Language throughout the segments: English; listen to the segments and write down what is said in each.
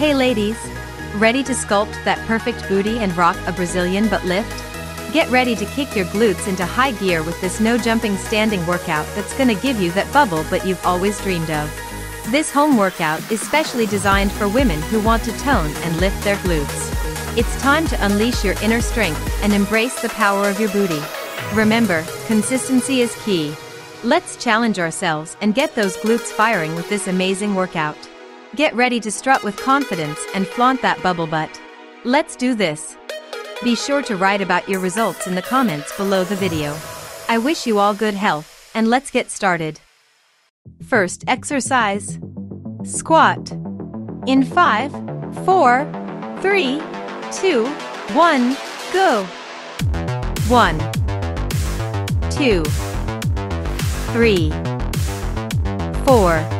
Hey ladies! Ready to sculpt that perfect booty and rock a Brazilian butt lift? Get ready to kick your glutes into high gear with this no jumping standing workout that's gonna give you that bubble butt you've always dreamed of. This home workout is specially designed for women who want to tone and lift their glutes. It's time to unleash your inner strength and embrace the power of your booty. Remember, consistency is key. Let's challenge ourselves and get those glutes firing with this amazing workout. Get ready to strut with confidence and flaunt that bubble butt. Let's do this. Be sure to write about your results in the comments below the video. I wish you all good health, and let's get started. First exercise. Squat. In 5, 4, 3, 2, 1, go. 1, 2, 3, 4,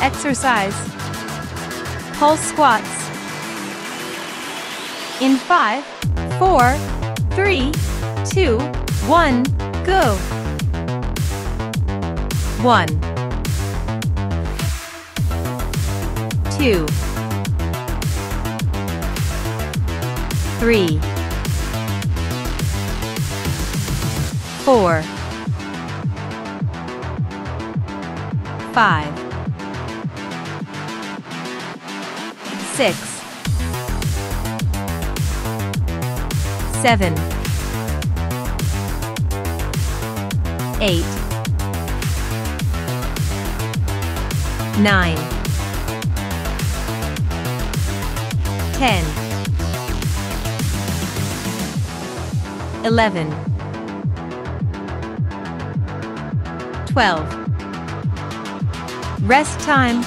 Exercise. Pulse squats. In 5, 4, 3, 2, 1, go. 1, 2, 3, 4, 5, six, seven, eight, nine, ten, eleven, twelve. Rest time.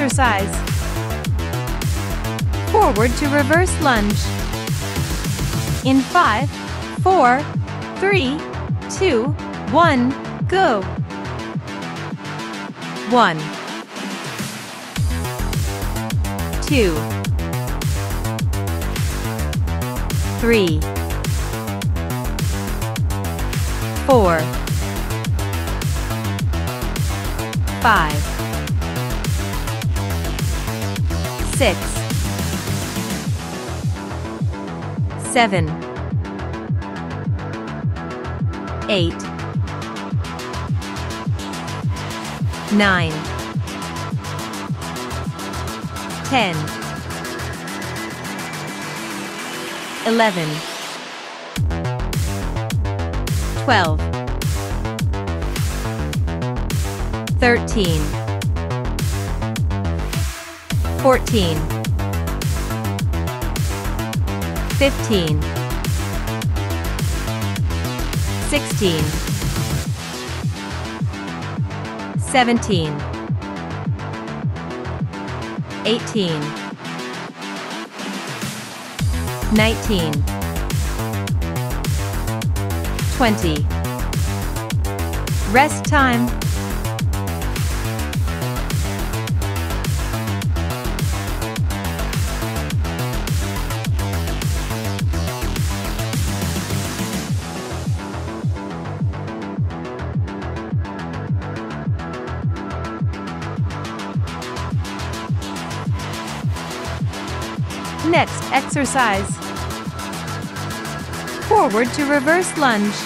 Exercise. Forward to reverse lunge. In 5, 4, 3, 2, 1, go. 1, 2, 3, 4, 5, six, seven, eight, nine, ten, eleven, twelve, thirteen. 14 15 16 17 18 19 20 Rest time Next exercise. forward to reverse lunge.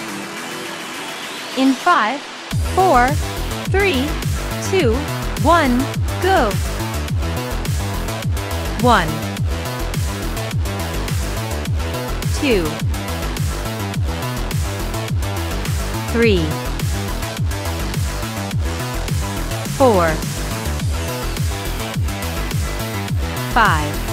In five, four, three, two, one, go. One, two, three, four, five,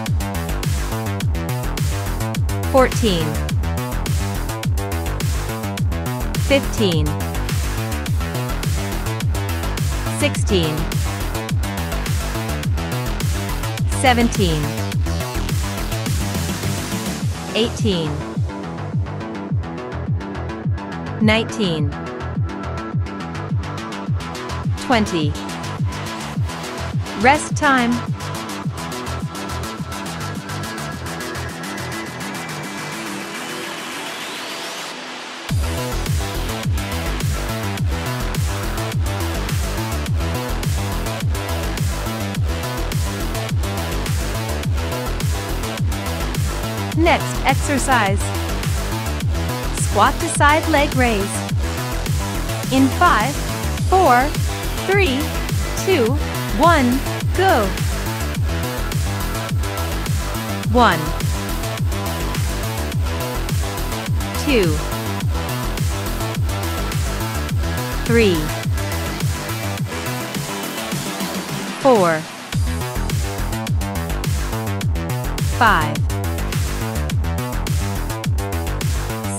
fourteen, fifteen, sixteen, seventeen, eighteen, nineteen, twenty. Rest time. Next exercise. Squat to side leg raise. In five, four, three, two, one, go. One, two, three, four, five,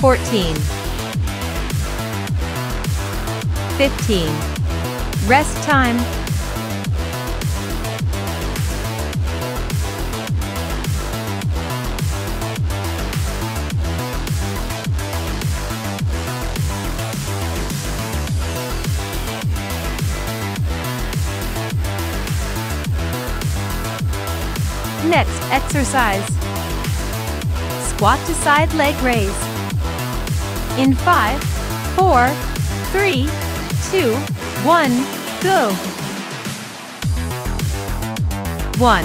fourteen, fifteen. Rest time. Next exercise. Squat to side leg raise. In five, four, three, two, one, go. One,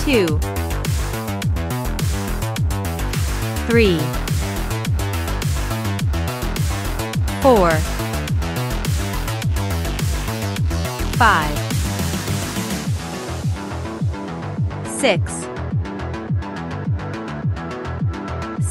two, three, four, five, six,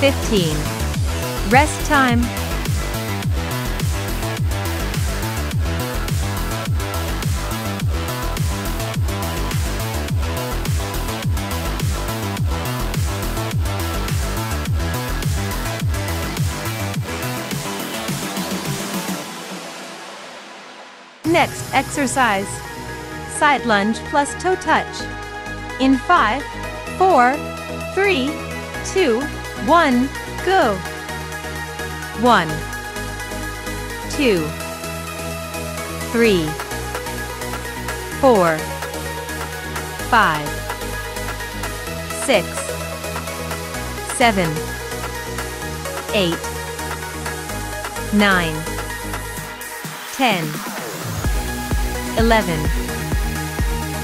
15 Rest time. Next exercise. Side lunge plus toe touch. In five, four, three, two, one, go. One, two, three, four, five, six, seven, eight, nine, ten, eleven,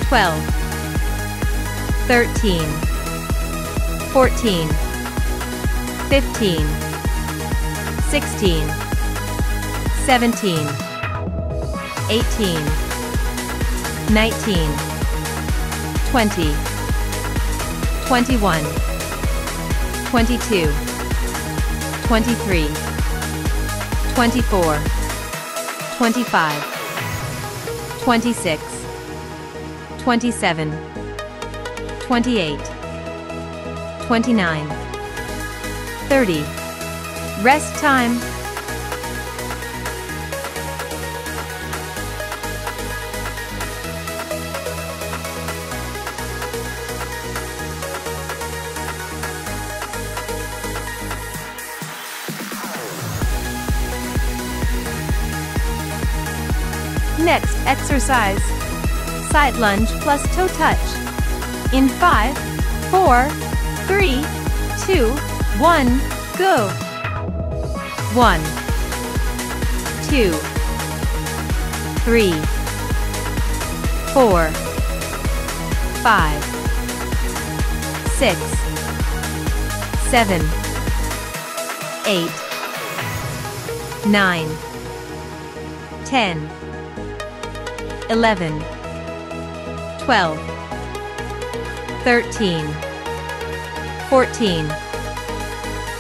twelve, thirteen, fourteen, fifteen, sixteen, seventeen, eighteen, nineteen, twenty, twenty-one. 22, 23, 24, 25, 26, 27, 28, 29, 30. Rest time. Next exercise. Side lunge plus toe touch. In 5, 4, 3, 2, 1, go. 1, 2, 3, 4, 5, 6, 7, 8, 9, 10, 11, 12, 13, 14,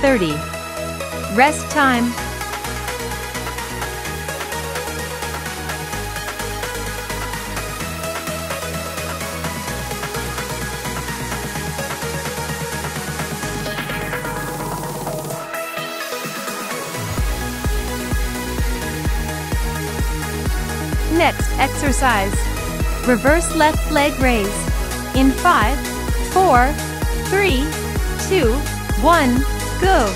30. Rest time. Next exercise. Reverse left leg raise. In 5, 4, 3, 2, 1, go.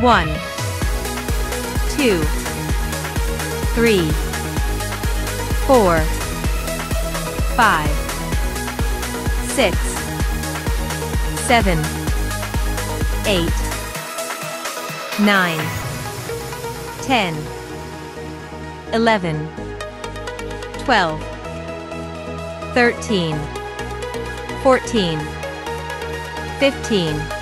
1, 2, 3, 4, 5, 6, 7, 8, 9, 10, 11, 12, 13, 14, 15,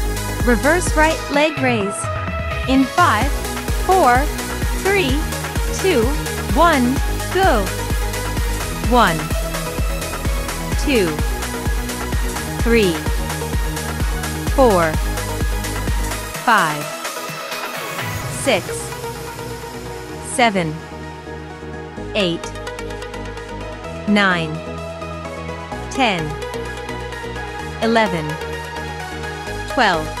Reverse right leg raise. In 5, 4, 3, 2, 1, go. 1, 2, 3, 4, 5, 6, 7, 8, 9, 10, 11, 12,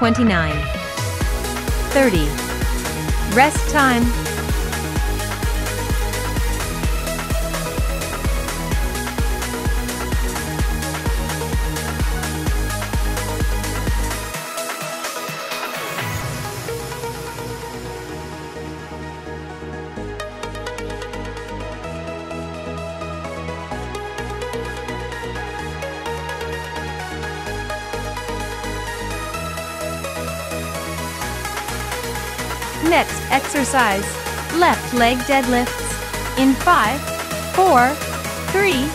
29, 30. Rest time. Exercise, left leg deadlifts. In five, four, three,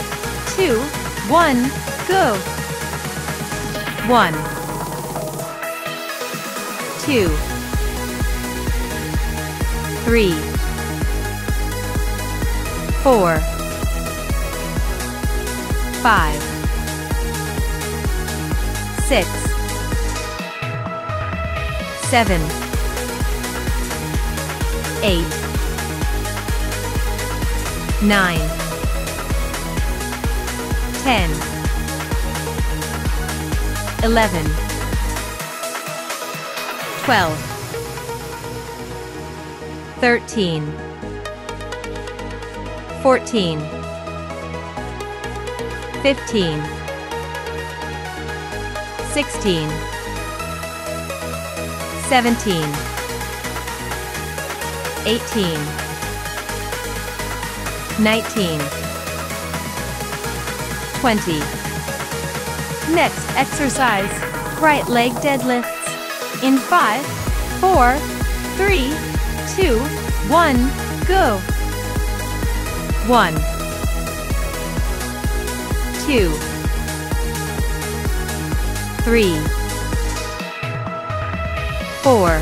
two, one, go. One, two, three, four, five, six, seven, eight, nine, ten, eleven, twelve, thirteen, fourteen, fifteen, sixteen, seventeen, eighteen, nineteen, twenty. Next exercise, right leg deadlifts. In five, four, three, two, one, go. One, two, three, four,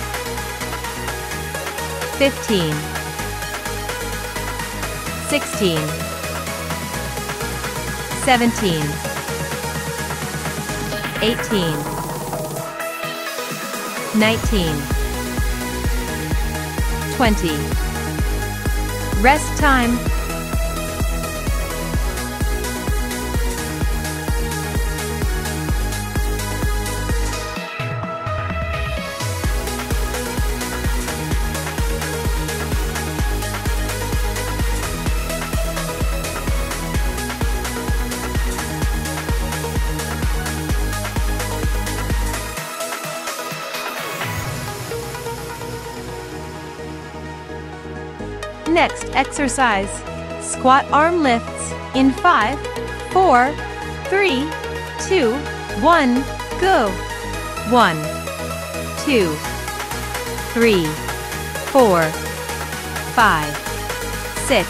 fifteen, sixteen, seventeen, eighteen, nineteen, twenty. Rest time. Next exercise, squat arm lifts in five, four, three, two, one, go. One, two, three, four, five, six,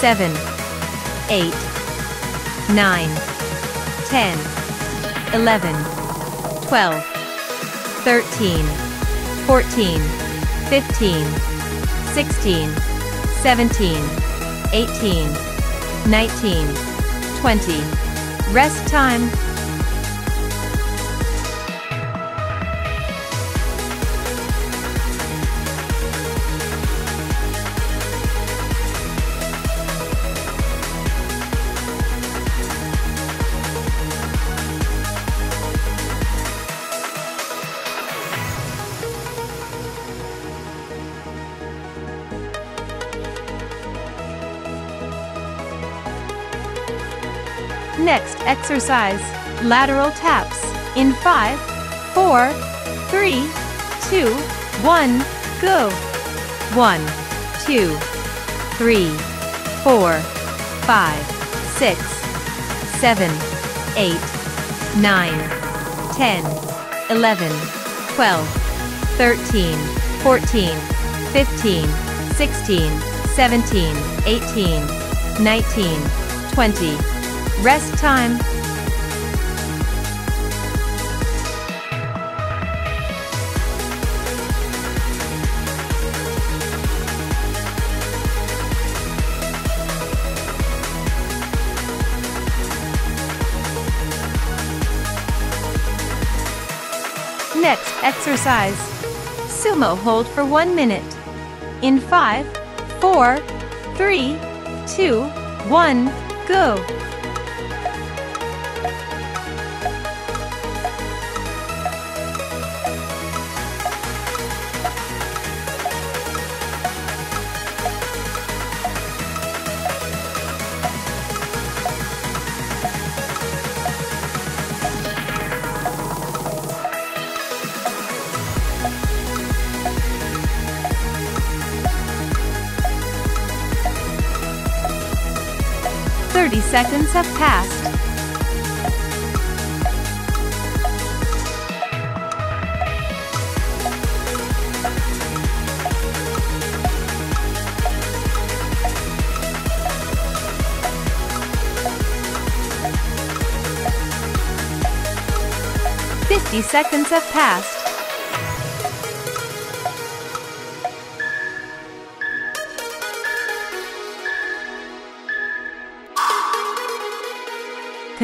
seven, eight, nine, ten, eleven, twelve, thirteen, fourteen, fifteen. 16, 17, 18, 19, 20. Rest time. Exercise, lateral taps. In five, four, three, two, one, go. One, two, three, four, five, six, seven, eight, nine, ten, eleven, twelve, thirteen, fourteen, fifteen, sixteen, seventeen, eighteen, nineteen, twenty. Rest time. Next exercise. Sumo hold for one minute. In five, four, three, two, one, go. Seconds have passed. Fifty seconds have passed.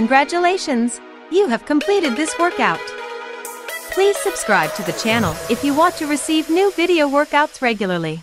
Congratulations! You have completed this workout. Please subscribe to the channel if you want to receive new video workouts regularly.